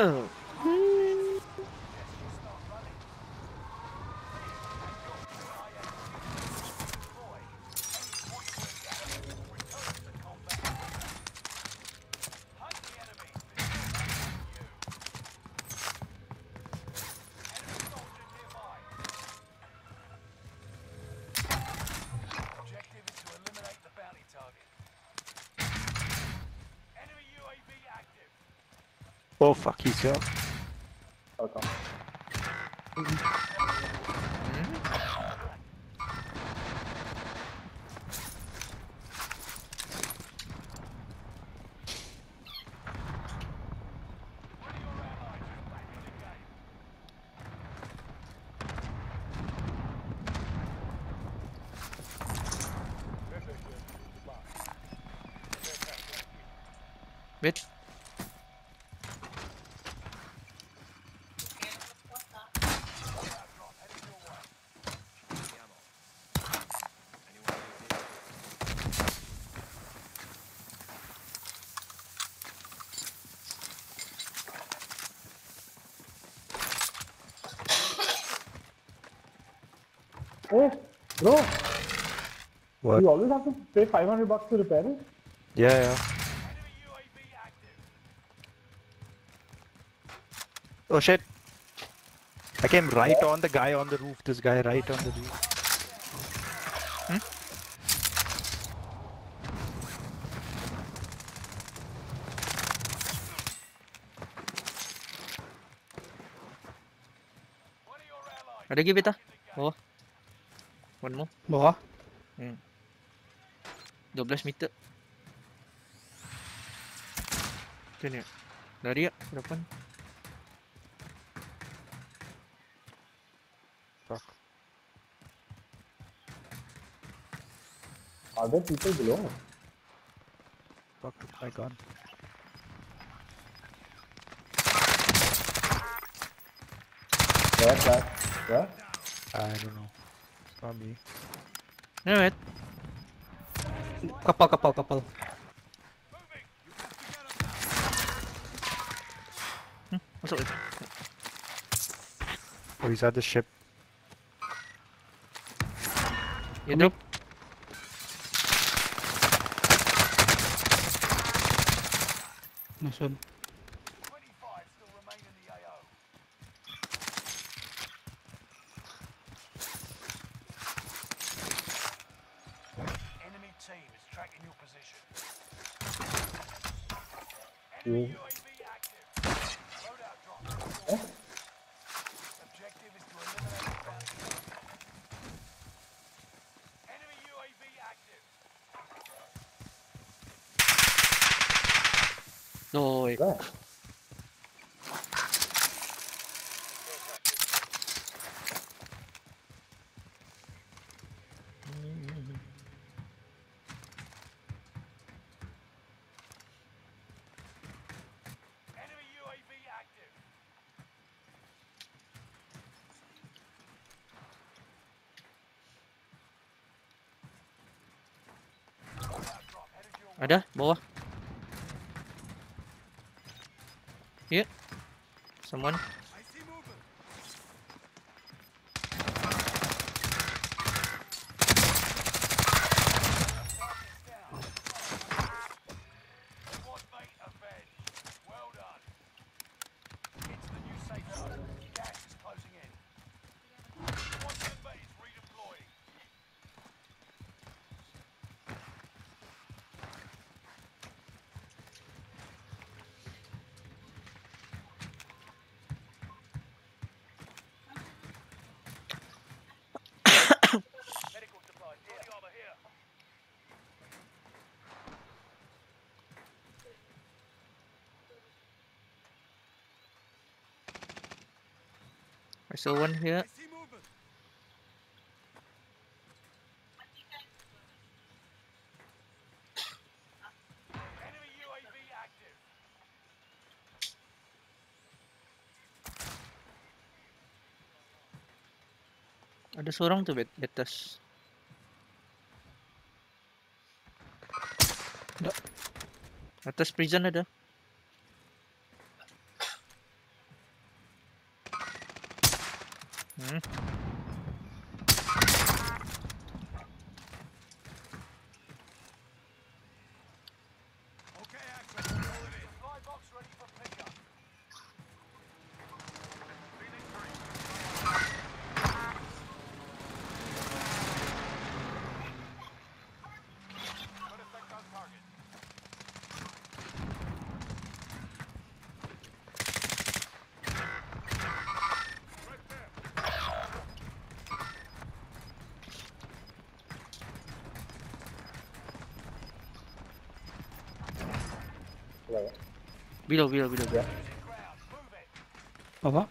awesome. Oh fuck, he's here. Welcome. Hey, bro, What? you always have to pay 500 bucks to repair it? Yeah, yeah. Enemy UAV active. Oh shit. I came right on the guy on the roof. This guy right on the roof. One of your allies. Ada lagi beta? Bawah. One more. Bawah. 12 meter. Tu ni. Lari tak ke depan? Are there people below? Fuck my gun. Where, where, where? I don't know. Sabi. Damn. Kapal, kapal, kapal. Hmm, what's up with Oh, he's at the ship. You nope. Nasod. Team is tracking your position. Enemy UAV active. Loadout drop. Objective is to eliminate the bounty. Enemy UAV active. No, wait. Where? Ada, bawah. Someone. Squad mate avenged. Well done. It's the new safe zone. I saw one here. Ada seorang tu bet- atas. Atas prison ada. bawah. Below, below, below. Ya. Apa?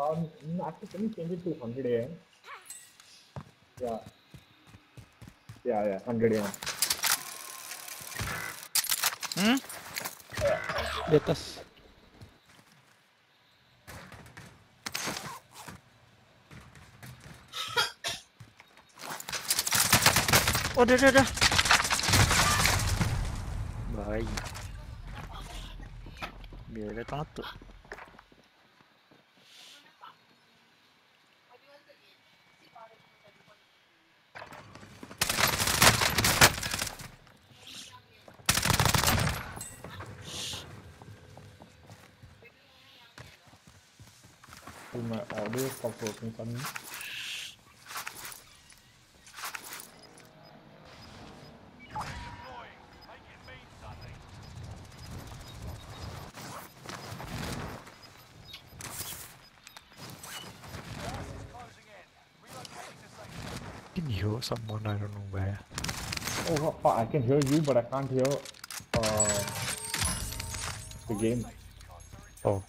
Um, aku tadi change to 100 AM. Yeah. Yeah, yeah, 100 AM. Hmm? Yeah. Di atas. Oh, dah, dah, dah. Baik. Biar datang tu. Dude, my stopped working for me. Can hear someone, I don't know where. Oh, fuck, I can hear you, but I can't hear uh, the game. Oh.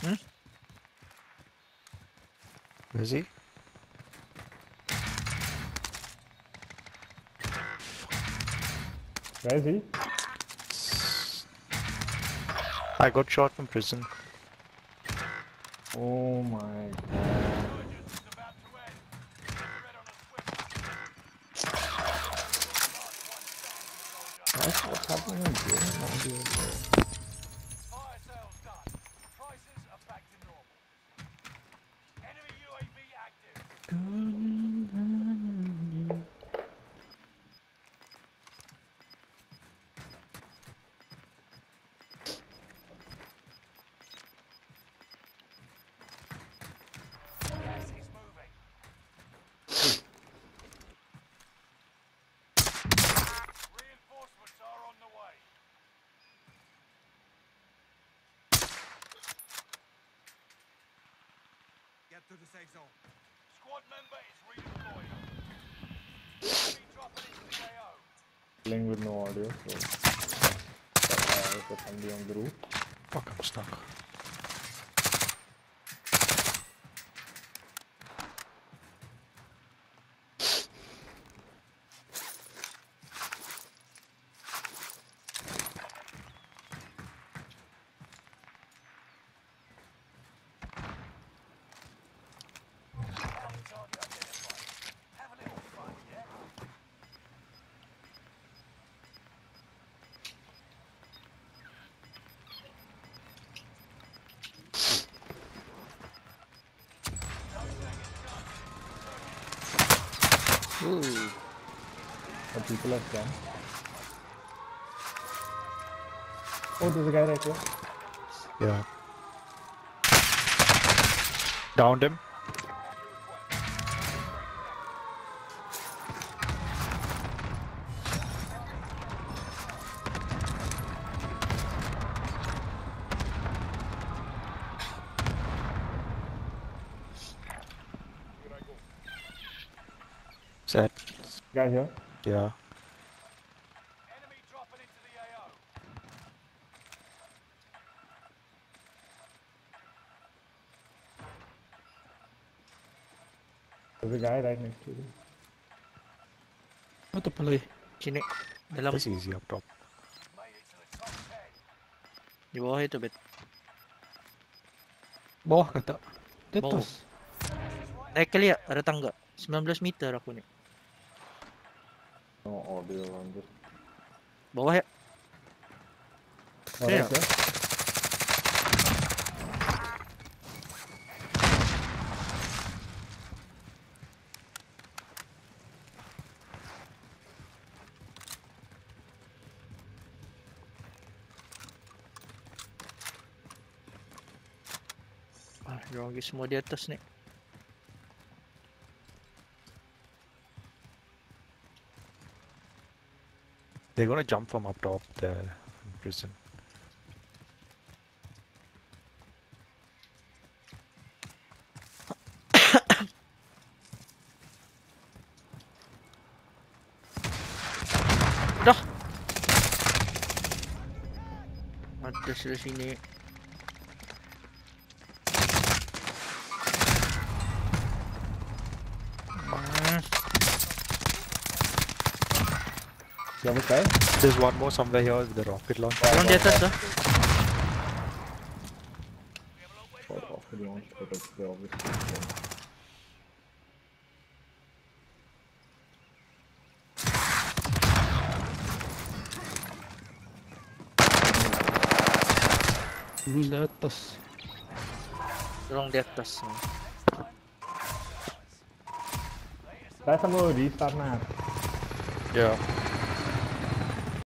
Hmm? Where is he? Where is he? I got shot from prison. Oh my god. Is about to end. Get red on a swift. What's, what's happening in game? Audio, bro. Fire sales done. Prices are back to normal. Enemy UAV active. Gas is moving. Reinforcements are on the way. Get to the safe zone. Squad member is redeploying. Enemy dropping into the AO. Playing with no audio, so. Uh, on the roof. Fuck, I'm stuck. Ooh. But people are scam. Oh, there's a guy right here. Yeah. Downed him. Set. that... Guy here? Yeah. There's a guy right next to you. What the play? Kinect. The level. This is easy up top. Di bawah itu bet. Bawah kata. Tetos. Naik kali ya, ada tangga. 19 meter aku ni. No audio on this. Bawah ya. Oh, Yeah. right there. Diorang lagi semua di atas ni. They're gonna jump from up top the prison. Dah. Ada sini sini. The other side? There's one more somewhere here with the rocket launcher. Orang di atas dah. Short off the launch, but it's the obvious. one. Atas. Orang di atas ni. Guys, I'm restart map. Yeah.